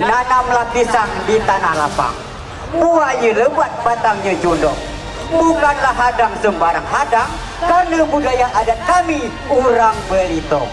Nanamlah pisang di tanah lapang. buahnya lebat batangnya condong Bukanlah hadang sembarang hadang, karena budaya adat kami, orang Belitung.